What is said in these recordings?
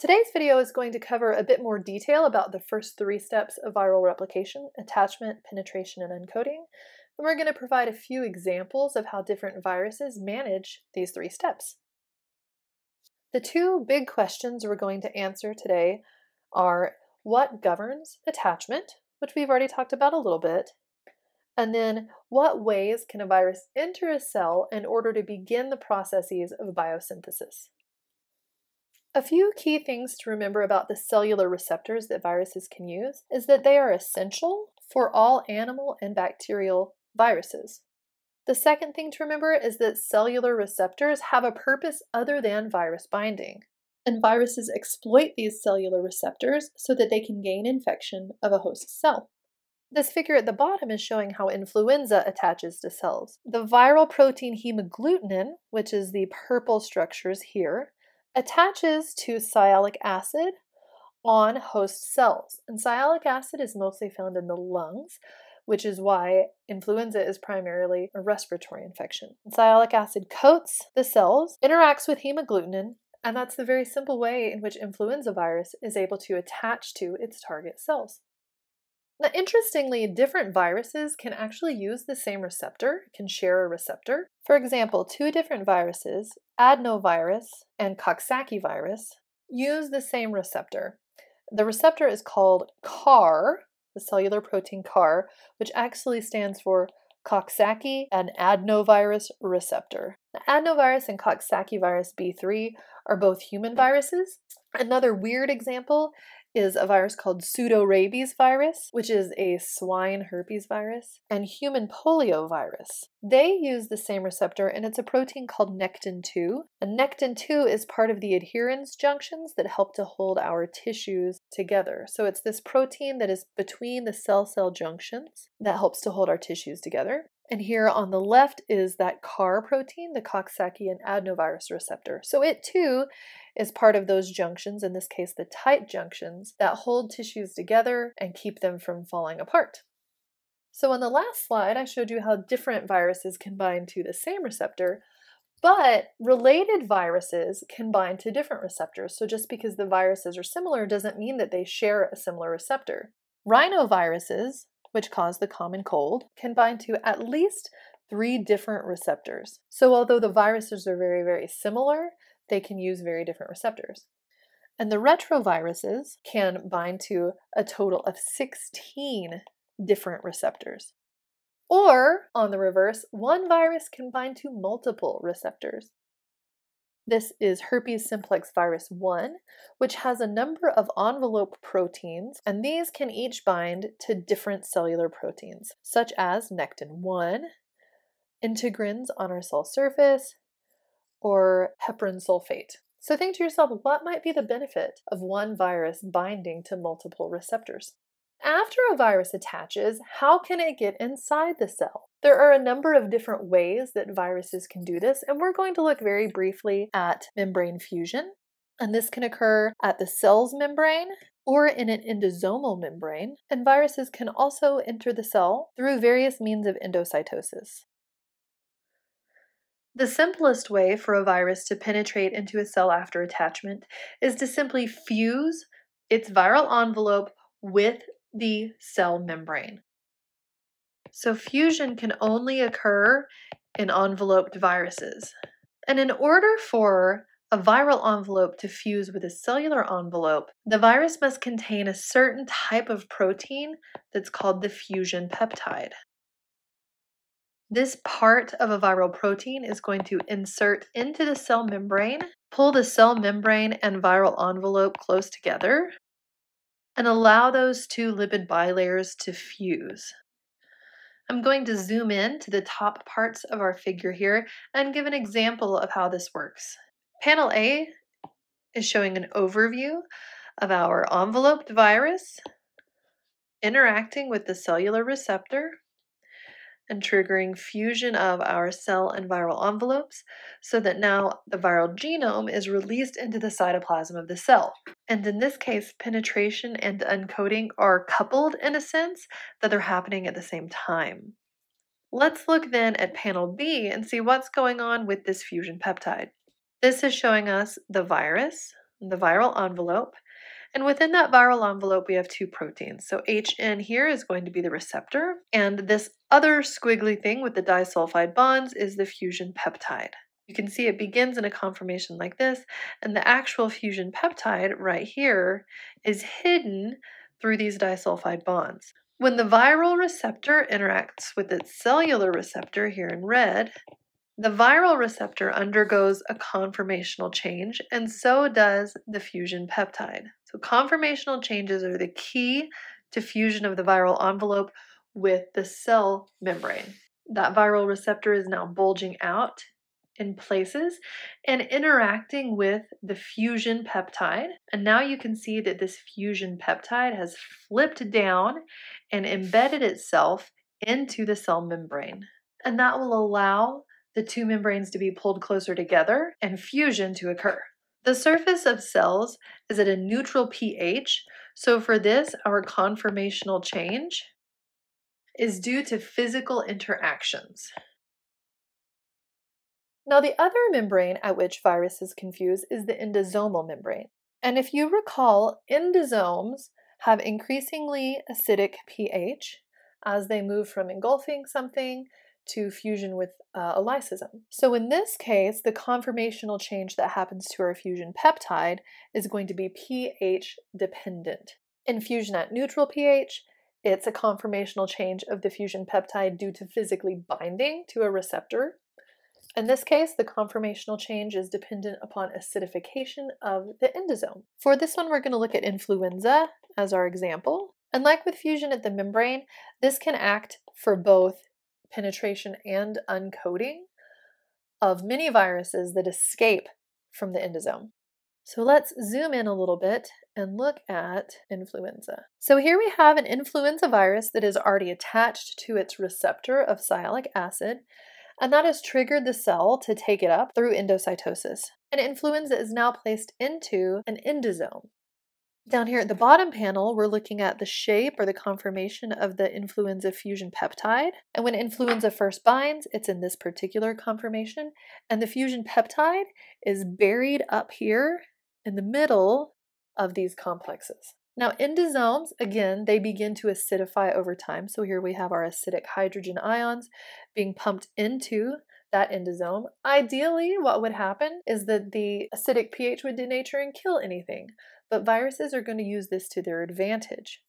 Today's video is going to cover a bit more detail about the first three steps of viral replication, attachment, penetration, and uncoating, and we're going to provide a few examples of how different viruses manage these three steps. The two big questions we're going to answer today are what governs attachment, which we've already talked about a little bit, and then what ways can a virus enter a cell in order to begin the processes of biosynthesis. A few key things to remember about the cellular receptors that viruses can use is that they are essential for all animal and bacterial viruses. The second thing to remember is that cellular receptors have a purpose other than virus binding, and viruses exploit these cellular receptors so that they can gain infection of a host cell. This figure at the bottom is showing how influenza attaches to cells. The viral protein hemagglutinin, which is the purple structures here, attaches to sialic acid on host cells. And sialic acid is mostly found in the lungs, which is why influenza is primarily a respiratory infection. Sialic acid coats the cells, interacts with hemagglutinin, and that's the very simple way in which influenza virus is able to attach to its target cells. Now, interestingly, different viruses can actually use the same receptor, can share a receptor. For example, two different viruses, adenovirus and Coxsackie virus, use the same receptor. The receptor is called CAR, the cellular protein CAR, which actually stands for Coxsackie and adenovirus receptor. The adenovirus and Coxsackie virus B3 are both human viruses. Another weird example is a virus called pseudorabies virus, which is a swine herpes virus, and human polio virus. They use the same receptor, and it's a protein called nectin 2. And nectin 2 is part of the adherens junctions that help to hold our tissues together. So it's this protein that is between the cell cell junctions that helps to hold our tissues together. And here on the left is that CAR protein, the Coxsackie and adenovirus receptor. So it too is part of those junctions, in this case the tight junctions, that hold tissues together and keep them from falling apart. So on the last slide, I showed you how different viruses can bind to the same receptor, but related viruses can bind to different receptors. So just because the viruses are similar doesn't mean that they share a similar receptor. Rhinoviruses which cause the common cold, can bind to at least three different receptors. So, although the viruses are very, very similar, they can use very different receptors. And the retroviruses can bind to a total of 16 different receptors. Or, on the reverse, one virus can bind to multiple receptors. This is herpes simplex virus 1, which has a number of envelope proteins, and these can each bind to different cellular proteins, such as nectin 1, integrins on our cell surface, or heparan sulfate. So think to yourself, what might be the benefit of one virus binding to multiple receptors? After a virus attaches, how can it get inside the cell? There are a number of different ways that viruses can do this, and we're going to look very briefly at membrane fusion. And this can occur at the cell's membrane or in an endosomal membrane, and viruses can also enter the cell through various means of endocytosis. The simplest way for a virus to penetrate into a cell after attachment is to simply fuse its viral envelope with the cell membrane. So fusion can only occur in enveloped viruses. And in order for a viral envelope to fuse with a cellular envelope, the virus must contain a certain type of protein that's called the fusion peptide. This part of a viral protein is going to insert into the cell membrane, pull the cell membrane and viral envelope close together, and allow those two lipid bilayers to fuse. I'm going to zoom in to the top parts of our figure here and give an example of how this works. Panel A is showing an overview of our enveloped virus interacting with the cellular receptor and triggering fusion of our cell and viral envelopes so that now the viral genome is released into the cytoplasm of the cell. And in this case, penetration and uncoating are coupled in a sense that they're happening at the same time. Let's look then at panel B and see what's going on with this fusion peptide. This is showing us the virus the viral envelope. And within that viral envelope, we have two proteins. So HN here is going to be the receptor, and this other squiggly thing with the disulfide bonds is the fusion peptide. You can see it begins in a conformation like this, and the actual fusion peptide right here is hidden through these disulfide bonds. When the viral receptor interacts with its cellular receptor here in red, the viral receptor undergoes a conformational change, and so does the fusion peptide. So, conformational changes are the key to fusion of the viral envelope with the cell membrane. That viral receptor is now bulging out in places and interacting with the fusion peptide. And now you can see that this fusion peptide has flipped down and embedded itself into the cell membrane. And that will allow the two membranes to be pulled closer together and fusion to occur. The surface of cells is at a neutral pH, so for this, our conformational change is due to physical interactions. Now, the other membrane at which viruses confuse is the endosomal membrane. And if you recall, endosomes have increasingly acidic pH as they move from engulfing something to fusion with uh, a lysosome. So in this case, the conformational change that happens to our fusion peptide is going to be pH dependent. In fusion at neutral pH, it's a conformational change of the fusion peptide due to physically binding to a receptor in this case, the conformational change is dependent upon acidification of the endosome. For this one, we're going to look at influenza as our example. And like with fusion at the membrane, this can act for both penetration and uncoating of many viruses that escape from the endosome. So let's zoom in a little bit and look at influenza. So here we have an influenza virus that is already attached to its receptor of sialic acid and that has triggered the cell to take it up through endocytosis. And influenza is now placed into an endosome. Down here at the bottom panel, we're looking at the shape or the conformation of the influenza fusion peptide. And when influenza first binds, it's in this particular conformation. And the fusion peptide is buried up here in the middle of these complexes. Now, endosomes, again, they begin to acidify over time. So here we have our acidic hydrogen ions being pumped into that endosome. Ideally, what would happen is that the acidic pH would denature and kill anything, but viruses are going to use this to their advantage.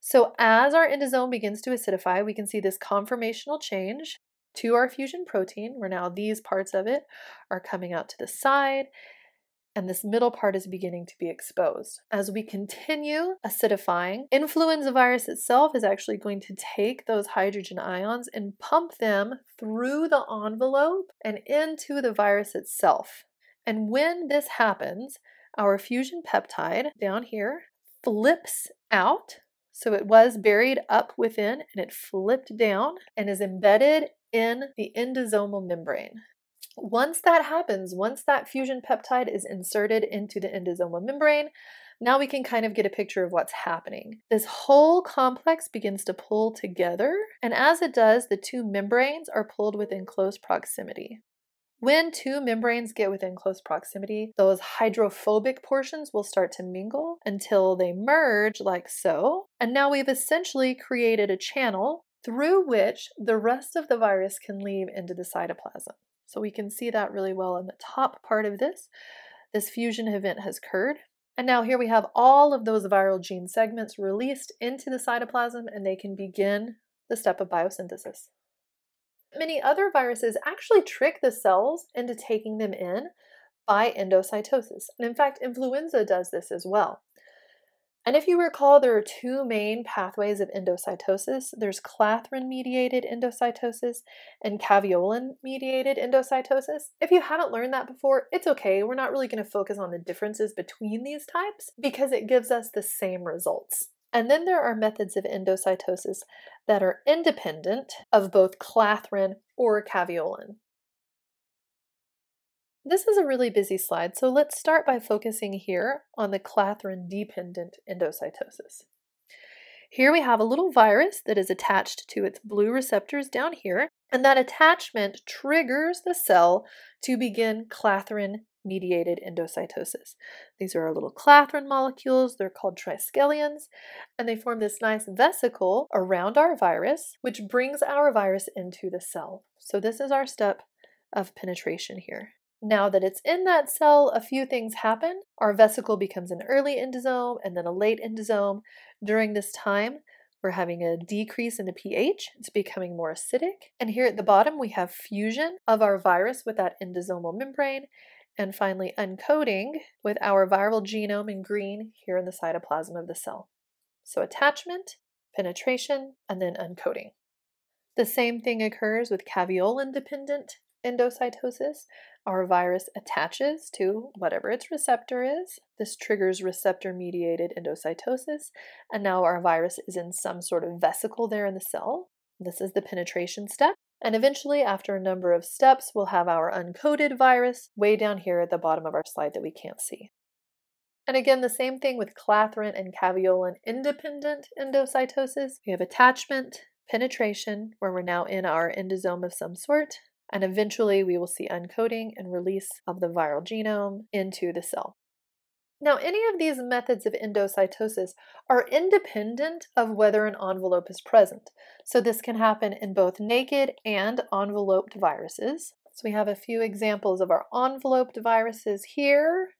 So as our endosome begins to acidify, we can see this conformational change to our fusion protein, where now these parts of it are coming out to the side and this middle part is beginning to be exposed. As we continue acidifying, influenza virus itself is actually going to take those hydrogen ions and pump them through the envelope and into the virus itself. And when this happens, our fusion peptide down here flips out. So it was buried up within and it flipped down and is embedded in the endosomal membrane. Once that happens, once that fusion peptide is inserted into the endosomal membrane, now we can kind of get a picture of what's happening. This whole complex begins to pull together, and as it does, the two membranes are pulled within close proximity. When two membranes get within close proximity, those hydrophobic portions will start to mingle until they merge like so. And now we've essentially created a channel through which the rest of the virus can leave into the cytoplasm. So we can see that really well in the top part of this. This fusion event has occurred. And now here we have all of those viral gene segments released into the cytoplasm and they can begin the step of biosynthesis. Many other viruses actually trick the cells into taking them in by endocytosis. And in fact, influenza does this as well. And if you recall, there are two main pathways of endocytosis. There's clathrin-mediated endocytosis and caveolin-mediated endocytosis. If you haven't learned that before, it's okay. We're not really going to focus on the differences between these types because it gives us the same results. And then there are methods of endocytosis that are independent of both clathrin or caveolin. This is a really busy slide, so let's start by focusing here on the clathrin-dependent endocytosis. Here we have a little virus that is attached to its blue receptors down here, and that attachment triggers the cell to begin clathrin mediated endocytosis. These are our little clathrin molecules. They're called triskelions, and they form this nice vesicle around our virus, which brings our virus into the cell. So this is our step of penetration here. Now that it's in that cell, a few things happen. Our vesicle becomes an early endosome and then a late endosome. During this time, we're having a decrease in the pH. It's becoming more acidic. And here at the bottom, we have fusion of our virus with that endosomal membrane. And finally, uncoating with our viral genome in green here in the cytoplasm of the cell. So attachment, penetration, and then uncoating. The same thing occurs with caveolin-dependent endocytosis, our virus attaches to whatever its receptor is. This triggers receptor mediated endocytosis, and now our virus is in some sort of vesicle there in the cell. This is the penetration step. And eventually, after a number of steps, we'll have our uncoated virus way down here at the bottom of our slide that we can't see. And again, the same thing with clathrin and caveolin independent endocytosis. We have attachment, penetration, where we're now in our endosome of some sort, and eventually we will see uncoating and release of the viral genome into the cell. Now, any of these methods of endocytosis are independent of whether an envelope is present. So this can happen in both naked and enveloped viruses. So we have a few examples of our enveloped viruses here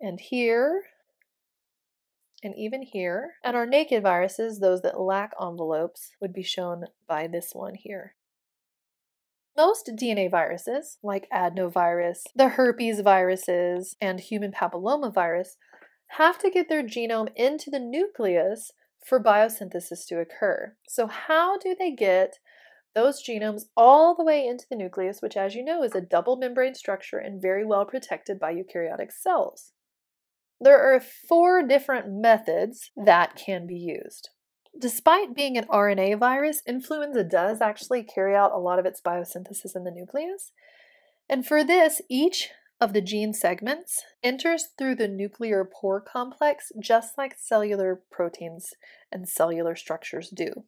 and here and even here. And our naked viruses, those that lack envelopes, would be shown by this one here. Most DNA viruses, like adenovirus, the herpes viruses, and human papillomavirus, have to get their genome into the nucleus for biosynthesis to occur. So, how do they get those genomes all the way into the nucleus, which, as you know, is a double membrane structure and very well protected by eukaryotic cells? There are four different methods that can be used. Despite being an RNA virus, influenza does actually carry out a lot of its biosynthesis in the nucleus. And for this, each of the gene segments enters through the nuclear pore complex just like cellular proteins and cellular structures do.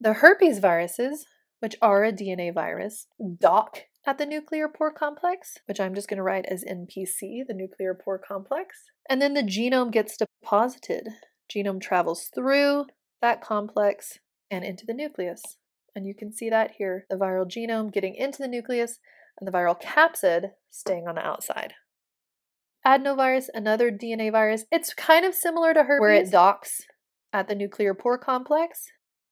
The herpes viruses, which are a DNA virus, dock at the nuclear pore complex, which I'm just going to write as NPC, the nuclear pore complex. And then the genome gets deposited genome travels through that complex and into the nucleus. And you can see that here the viral genome getting into the nucleus and the viral capsid staying on the outside. Adenovirus, another DNA virus, it's kind of similar to herpes, where it docks at the nuclear pore complex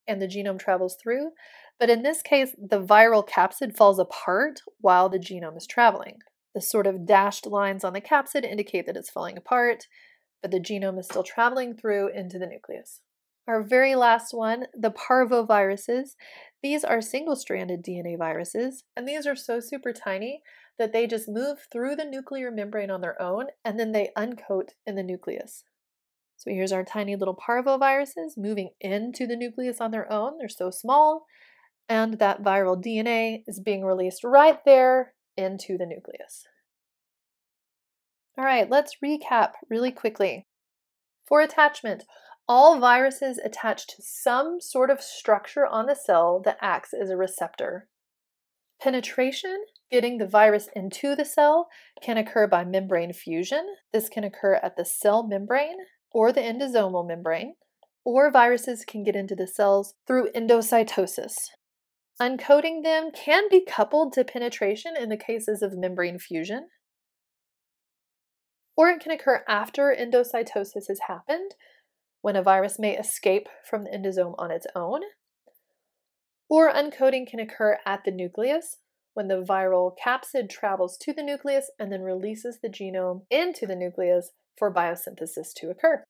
and the genome travels through. But in this case, the viral capsid falls apart while the genome is traveling. The sort of dashed lines on the capsid indicate that it's falling apart, but the genome is still traveling through into the nucleus. Our very last one, the parvoviruses. These are single stranded DNA viruses, and these are so super tiny that they just move through the nuclear membrane on their own and then they uncoat in the nucleus. So here's our tiny little parvoviruses moving into the nucleus on their own. They're so small, and that viral DNA is being released right there into the nucleus. All right, let's recap really quickly. For attachment, all viruses attach to some sort of structure on the cell that acts as a receptor. Penetration, getting the virus into the cell, can occur by membrane fusion. This can occur at the cell membrane or the endosomal membrane, or viruses can get into the cells through endocytosis. Uncoating them can be coupled to penetration in the cases of membrane fusion or it can occur after endocytosis has happened, when a virus may escape from the endosome on its own, or uncoating can occur at the nucleus when the viral capsid travels to the nucleus and then releases the genome into the nucleus for biosynthesis to occur.